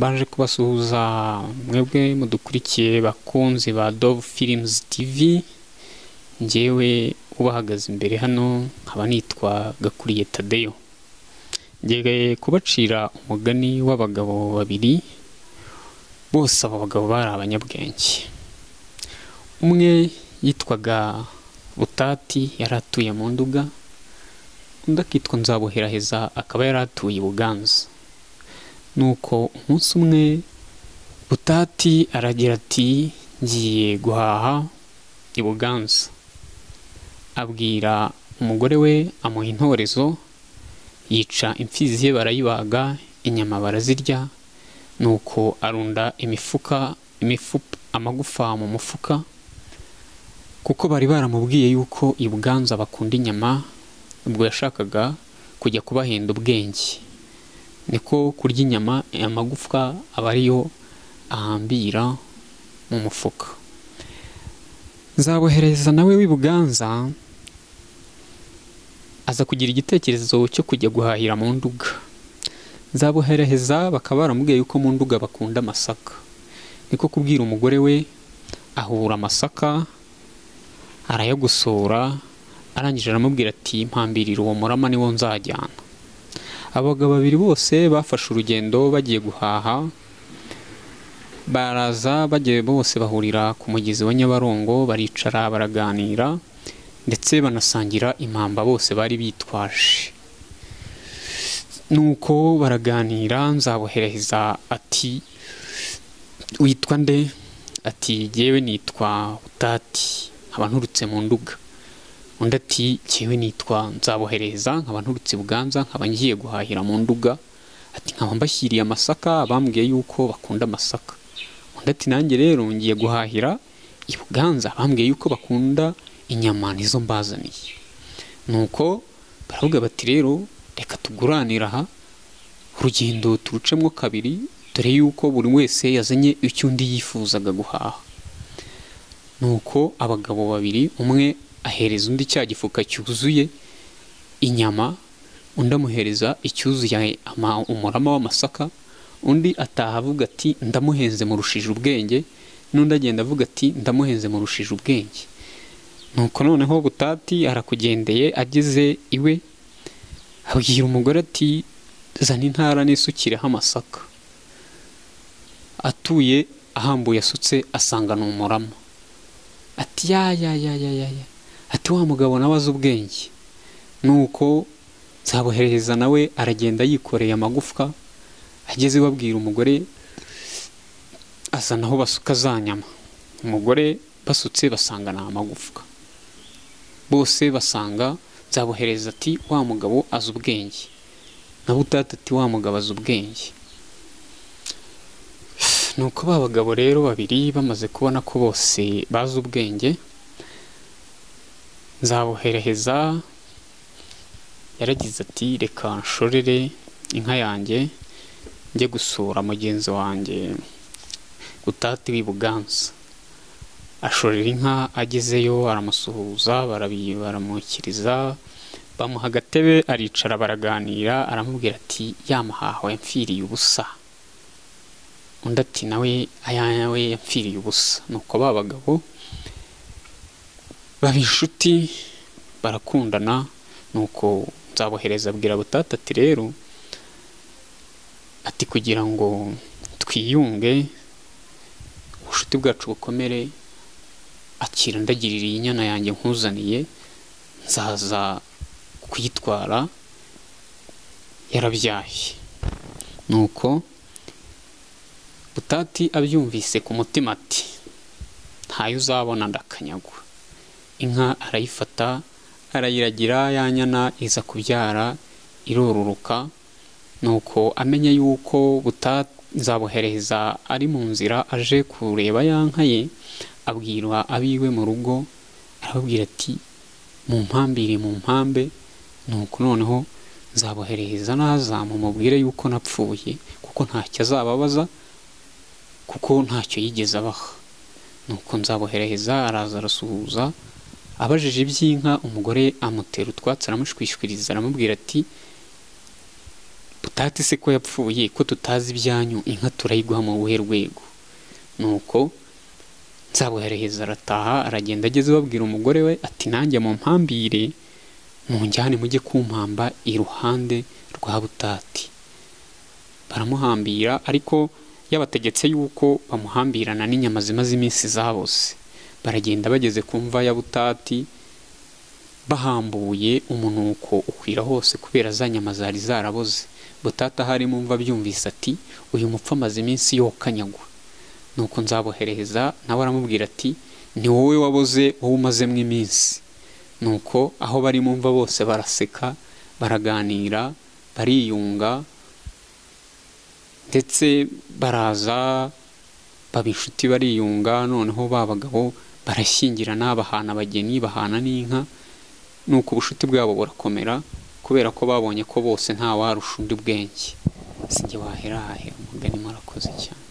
baje kubasuhuza mwebwe mudukurikiye bakunzi ba Dove Films TV njyewe ubahagaze imbere hano nkaba nitwa Gakuriye Tadeyo. Ngiye kubacira umugani w'abagabo babiri bose abo bagabo bari abanyabwenge. Umwe yitwaga Butati yari atuye mu Nduga undi akitwa Nzabuheraheza akaba yari atuye i Buganza. Nuko umunsi umwe Butati aragira ati ngiye guhaha i Buganza. Abwira umugore we amuha intorezo yica imfizi ye barayibaga inyama barazirya nuko arunda imifuka imifu amagufa mu mufuka kuko bari baramubwiye yuko i Buganza bakunda inyama ubwo yashakaga kujya kubahenda ubwenge. Niko kurya inyama amagufwa aba ariyo ahambira mu mufuka. Nzabohereza nawe w'i Buganza aza kugira igitekerezo cyo kujya guhahira mu nduga. Nzabohereza bakaba baramubwiye yuko mu nduga bakunda amasaka. Niko kubwira umugore we ahura amasaka arayagosora arangije aramubwira ati mpambirira uwo murama niwo nzajyana. Abagabo babiri bose bafashe urugendo bagiye guhaha baraza bagiye bose bahurira ku mugezi wa Nyabarongo baricara baraganira ndetse banasangira impamba bose bari bitwaje. Nuko baraganira nzabohereza ati witwa nde? Ati jyewe nitwa Butati nkaba nturutse mu nduga. Undi ati jyewe nitwa nzabohereza nkaba nturutse Buganza nkaba ngiye guhahira mu nduga. Ati nkaba mbashyiriye amasaka bambwiye yuko bakunda amasaka. Undi ati nanjye rero ngiye guhahira i Buganza bambwiye yuko bakunda inyama nizo mbazaniye. Nuko baravuga bati rero reka tuguranire aha. Urugendo turucemo kabiri dore yuko buri wese yazanye icyo undi yifuzaga guhaha. Nuko abagabo babiri umwe ahereza undi cya gifuka cyuzuye inyama undi amuhereza icyuzuye umurama w'amasaka undi ataha avuga ati ndamuhenze murushije ubwenge n'undi agenda avuga ati ndamuhenze murushije ubwenge. Nuko noneho butati arakugendeye ageze iwe abwira umugore ati zana intara n'isukireho amasaka. Atuye ahambuye asutse asanga ni umurama. Ati ya ya ya ya ya. Ati wa mugabo nawe azi ubwenge. Nuko nzabohereza nawe aragenda yikoreye amagufwa ageze babwira umugore azana aho basuka za nyama. Umugore basutse basanga ni amagufwa. Bose basanga nzabohereza ati wa mugabo azi ubwenge. Na butata ati wa mugabo azi ubwenge. Nuko ba bagabo rero babiri bamaze kubona ko bose bazi ubwenge nzabohereza yaragize ati reka nshorere inka yanjye njye gusura mugenzi wanjye gutati w'i Buganza. Ashorera inka agezeyo aramusuhuza baramukiriza bamuha agatebe aricara baraganira aramubwira ati yamahawe yamfiriye ubusa. Undi ati nawe ayawe yamfiriye ubusa. Nuko ba bagabo baba inshuti barakundana nuko nzabohereza abwira butata ati rero ati kugira ngo twiyunge ubucuti bwacu bukomere akira ndagirira iyi nyana yanjye nkuzaniye nzaza kuyitwara yarabyaye. Nuko butati abyumvise ku mutima ati ntayo uzabona ndakanyagwa inka arayifata arayiragira ya nyana iza kubyara irororoka nuko amenye yuko nzabohereza ari mu nzira aje kureba ya nka ye abwira abiwe mu rugo arababwira ati mu mpambire mu mpambe nuko noneho nzabohereza naza mumubwire yuko napfuye kuko ntacyo azababaza kuko ntacyo yigeze abaha. Nuko nzabohereza araza arasuhuza abajije iby'inka umugore amutera utwatsi aramushwishwiriza aramubwira ati butati se ko yapfuye ko tutazi ibyanyu inka turayiguha mu buhe rwego? Nuko nzabuhereheza arataha aragenda ageze babwira umugore we ati nanjye mu mpambire munjyane mujye kumpamba iruhande rwa butati. Baramuhambira ariko yabategetse yuko bamuhambirana n'inyama zimaze iminsi zaboze baragenda bageze ku mva ya butati bahambuye umunuko ukwira hose kubera za nyama zari zaraboze. Butata ahari mu mva byumvise ati uyu mupfu amaze iminsi yokanyagwa nuko nzabohereza nawe aramubwira ati ni wowe waboze wowe umazemo iminsi. Nuko aho bari mu mva bose baraseka baraganira bariyunga ndetse baraza baba inshuti bariyunga noneho ba bagabo barashyingirana bahana abageni bahana n'inka nuko ubucuti bwabo burakomera kubera ko babonye ko bose nta warusha undi ubwenge sinjye wahera hahera umugani murakoze cyane.